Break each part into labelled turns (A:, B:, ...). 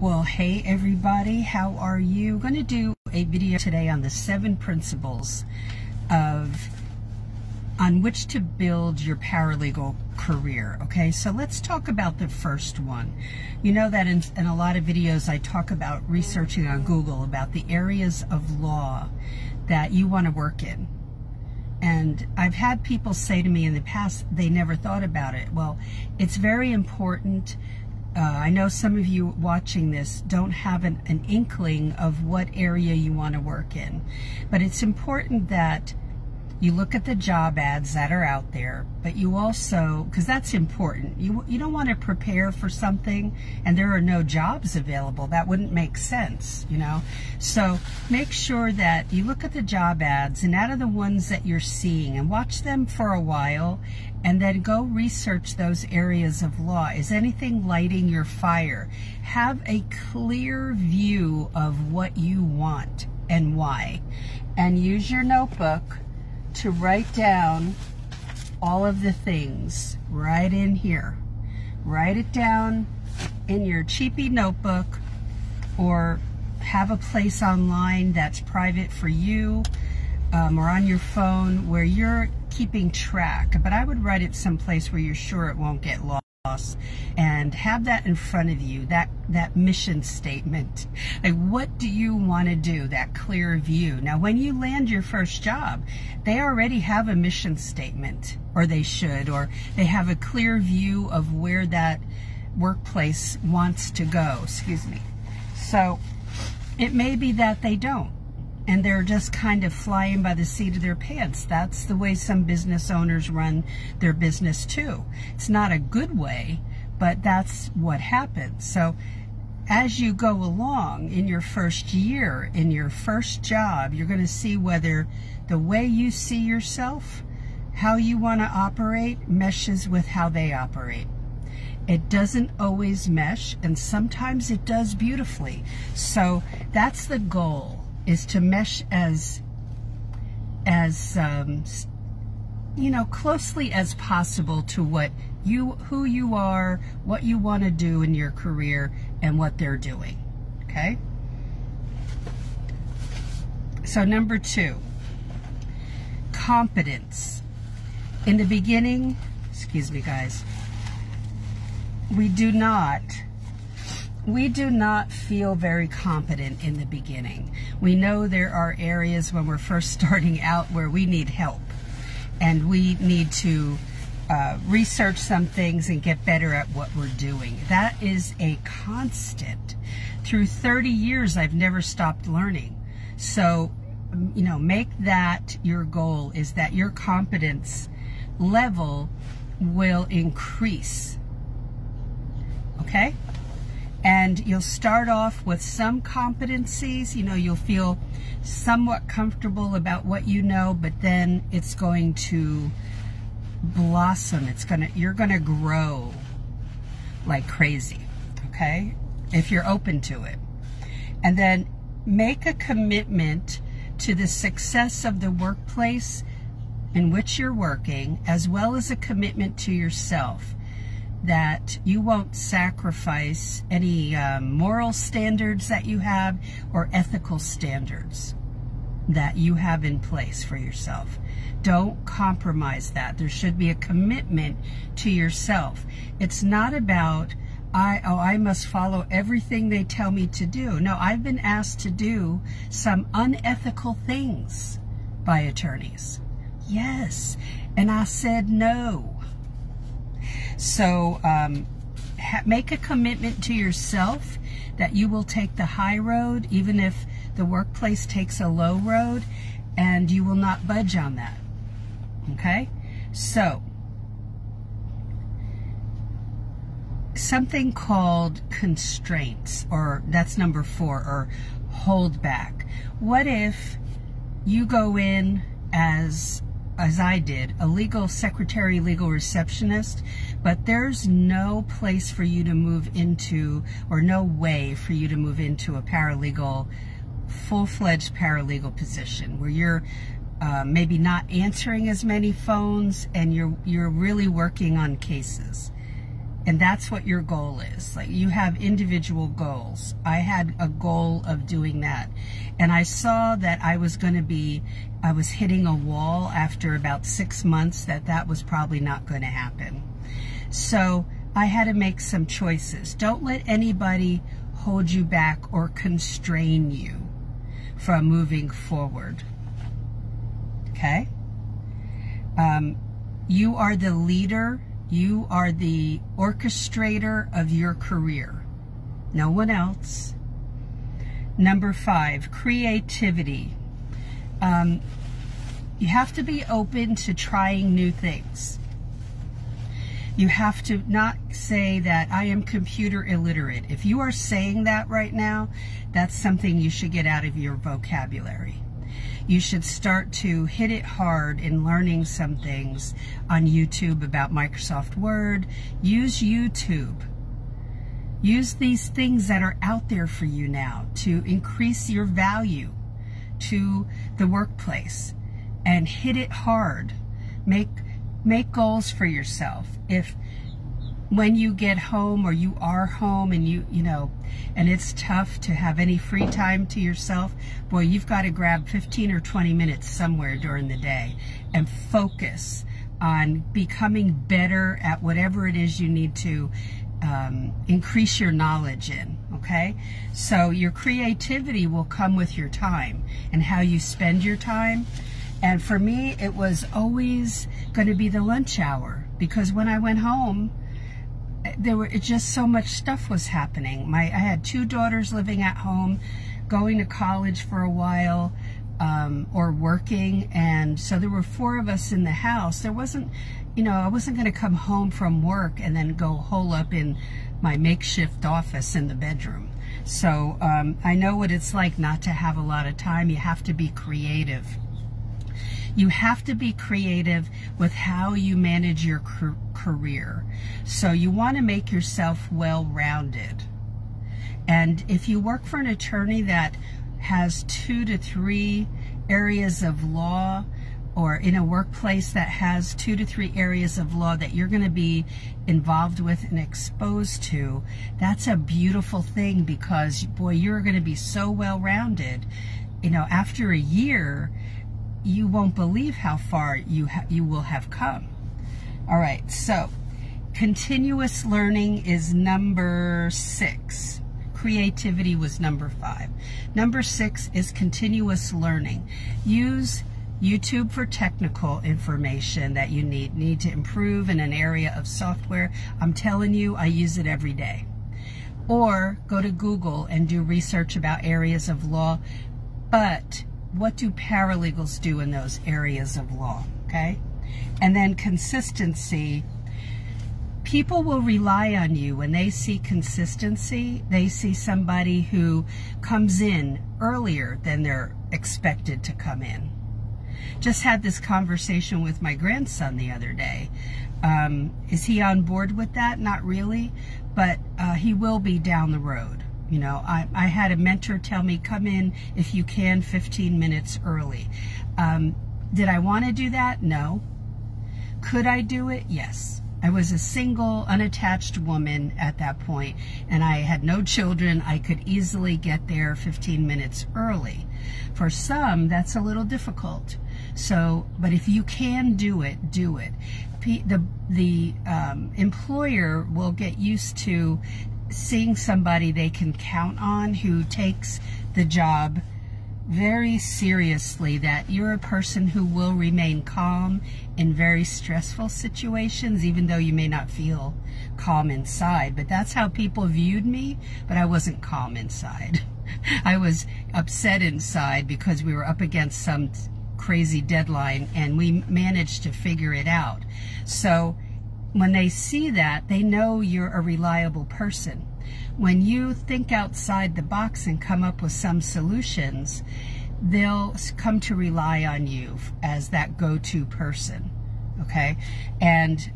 A: Well, hey everybody, how are you? I'm going to do a video today on the seven principles of on which to build your paralegal career. Okay, so let's talk about the first one. You know that in, in a lot of videos I talk about researching on Google about the areas of law that you want to work in. And I've had people say to me in the past they never thought about it. Well, it's very important uh, I know some of you watching this don't have an, an inkling of what area you want to work in, but it's important that you look at the job ads that are out there, but you also, because that's important, you, you don't want to prepare for something and there are no jobs available. That wouldn't make sense, you know? So make sure that you look at the job ads and out of the ones that you're seeing and watch them for a while and then go research those areas of law. Is anything lighting your fire? Have a clear view of what you want and why. And use your notebook to write down all of the things right in here. Write it down in your cheapy notebook or have a place online that's private for you um, or on your phone where you're keeping track. But I would write it someplace where you're sure it won't get lost and have that in front of you that that mission statement. Like what do you want to do? That clear view. Now when you land your first job they already have a mission statement or they should or they have a clear view of where that workplace wants to go. Excuse me. So it may be that they don't and they're just kind of flying by the seat of their pants. That's the way some business owners run their business too. It's not a good way, but that's what happens. So as you go along in your first year, in your first job, you're going to see whether the way you see yourself, how you want to operate, meshes with how they operate. It doesn't always mesh, and sometimes it does beautifully. So that's the goal is to mesh as as um, you know closely as possible to what you who you are, what you want to do in your career, and what they're doing. Okay. So number two, competence. In the beginning, excuse me, guys, we do not we do not feel very competent in the beginning. We know there are areas when we're first starting out where we need help and we need to uh, research some things and get better at what we're doing. That is a constant. Through 30 years, I've never stopped learning. So, you know, make that your goal is that your competence level will increase. Okay? And you'll start off with some competencies. You know, you'll feel somewhat comfortable about what you know, but then it's going to blossom. It's gonna, you're gonna grow like crazy, okay? If you're open to it. And then make a commitment to the success of the workplace in which you're working, as well as a commitment to yourself that you won't sacrifice any um, moral standards that you have or ethical standards that you have in place for yourself. Don't compromise that. There should be a commitment to yourself. It's not about, I, oh, I must follow everything they tell me to do. No, I've been asked to do some unethical things by attorneys. Yes. And I said no. So um, make a commitment to yourself that you will take the high road, even if the workplace takes a low road, and you will not budge on that. Okay? So, something called constraints, or that's number four, or hold back. What if you go in as as I did, a legal secretary, legal receptionist, but there's no place for you to move into or no way for you to move into a paralegal, full-fledged paralegal position where you're uh, maybe not answering as many phones and you're you're really working on cases. And that's what your goal is. Like you have individual goals. I had a goal of doing that. And I saw that I was going to be, I was hitting a wall after about six months that that was probably not going to happen. So I had to make some choices. Don't let anybody hold you back or constrain you from moving forward. Okay? Um, you are the leader you are the orchestrator of your career. No one else. Number five, creativity. Um, you have to be open to trying new things. You have to not say that I am computer illiterate. If you are saying that right now, that's something you should get out of your vocabulary you should start to hit it hard in learning some things on YouTube about Microsoft Word. Use YouTube. Use these things that are out there for you now to increase your value to the workplace and hit it hard. Make make goals for yourself. If when you get home or you are home and you, you know, and it's tough to have any free time to yourself, boy, you've got to grab 15 or 20 minutes somewhere during the day and focus on becoming better at whatever it is you need to um, increase your knowledge in, okay? So your creativity will come with your time and how you spend your time. And for me, it was always going to be the lunch hour because when I went home, there were just so much stuff was happening. My I had two daughters living at home, going to college for a while, um, or working, and so there were four of us in the house. There wasn't, you know, I wasn't going to come home from work and then go hole up in my makeshift office in the bedroom. So um, I know what it's like not to have a lot of time. You have to be creative. You have to be creative with how you manage your career. So you want to make yourself well-rounded. And if you work for an attorney that has two to three areas of law, or in a workplace that has two to three areas of law that you're going to be involved with and exposed to, that's a beautiful thing because, boy, you're going to be so well rounded. You know, after a year, you won't believe how far you you will have come. All right, so continuous learning is number six. Creativity was number five. Number six is continuous learning. Use YouTube for technical information that you need need to improve in an area of software. I'm telling you, I use it every day. Or go to Google and do research about areas of law, but what do paralegals do in those areas of law, okay? And then consistency. People will rely on you when they see consistency. They see somebody who comes in earlier than they're expected to come in. Just had this conversation with my grandson the other day. Um, is he on board with that? Not really, but uh, he will be down the road. You know, I, I had a mentor tell me, come in if you can 15 minutes early. Um, did I want to do that? No. Could I do it? Yes. I was a single, unattached woman at that point, and I had no children. I could easily get there 15 minutes early. For some, that's a little difficult. So, but if you can do it, do it. The, the um, employer will get used to seeing somebody they can count on who takes the job very seriously that you're a person who will remain calm in very stressful situations, even though you may not feel calm inside. But that's how people viewed me, but I wasn't calm inside. I was upset inside because we were up against some crazy deadline and we managed to figure it out. So when they see that, they know you're a reliable person. When you think outside the box and come up with some solutions, they'll come to rely on you as that go-to person, okay? And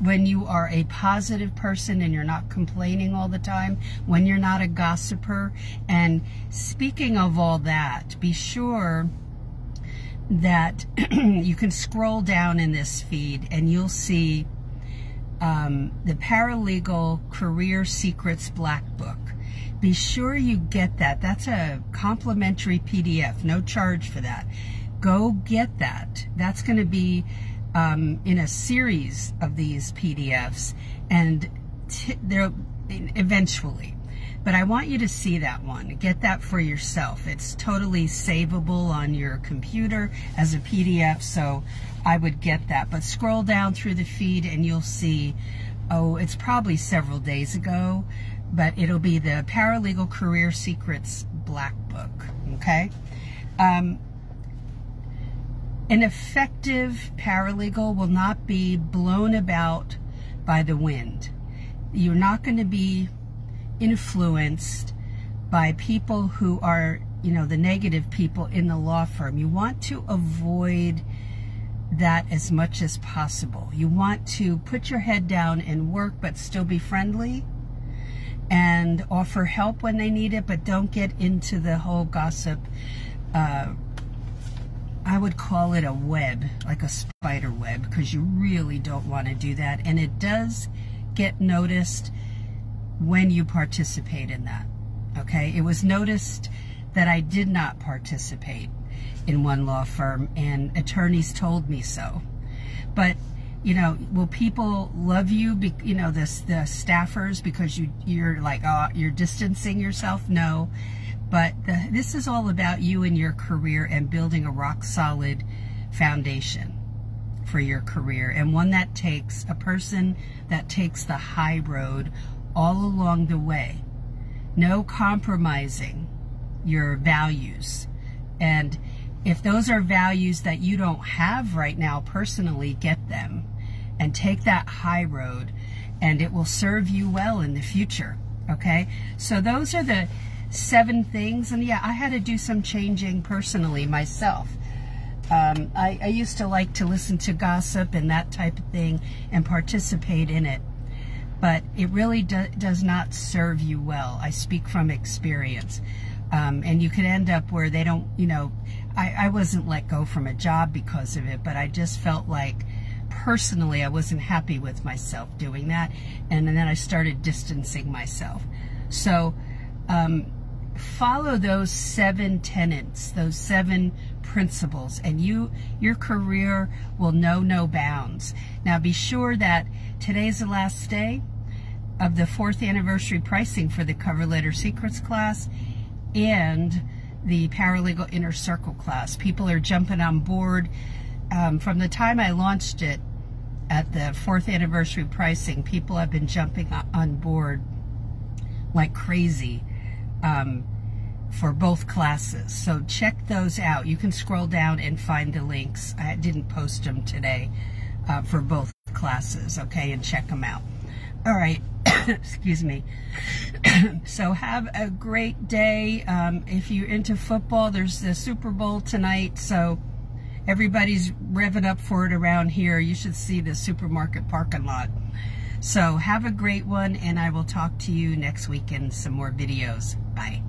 A: when you are a positive person and you're not complaining all the time, when you're not a gossiper, and speaking of all that, be sure that you can scroll down in this feed and you'll see um, the Paralegal Career Secrets Black Book. Be sure you get that. That's a complimentary PDF, no charge for that. Go get that. That's going to be um, in a series of these PDFs, and they're eventually. But I want you to see that one. Get that for yourself. It's totally savable on your computer as a PDF, so I would get that. But scroll down through the feed and you'll see, oh, it's probably several days ago, but it'll be the Paralegal Career Secrets Black Book, okay? Um, an effective paralegal will not be blown about by the wind. You're not going to be influenced by people who are, you know, the negative people in the law firm. You want to avoid that as much as possible. You want to put your head down and work, but still be friendly and offer help when they need it, but don't get into the whole gossip. Uh, I would call it a web, like a spider web, because you really don't want to do that. And it does get noticed when you participate in that. Okay, it was noticed that I did not participate in one law firm, and attorneys told me so. But you know, will people love you? Be, you know, the the staffers because you you're like oh you're distancing yourself? No, but the, this is all about you and your career and building a rock solid foundation for your career and one that takes a person that takes the high road all along the way. No compromising your values. And if those are values that you don't have right now personally, get them and take that high road and it will serve you well in the future. Okay? So those are the seven things. And yeah, I had to do some changing personally myself. Um, I, I used to like to listen to gossip and that type of thing and participate in it but it really do, does not serve you well. I speak from experience. Um, and you could end up where they don't, you know, I, I wasn't let go from a job because of it, but I just felt like personally I wasn't happy with myself doing that. And, and then I started distancing myself. So um, follow those seven tenets, those seven principles, and you your career will know no bounds. Now be sure that today's the last day of the fourth anniversary pricing for the Cover Letter Secrets class and the Paralegal Inner Circle class. People are jumping on board. Um, from the time I launched it at the fourth anniversary pricing, people have been jumping on board like crazy um, for both classes. So check those out. You can scroll down and find the links. I didn't post them today uh, for both classes, okay, and check them out. All right. excuse me. so have a great day. Um, if you're into football, there's the Super Bowl tonight, so everybody's revving up for it around here. You should see the supermarket parking lot. So have a great one, and I will talk to you next week in some more videos. Bye.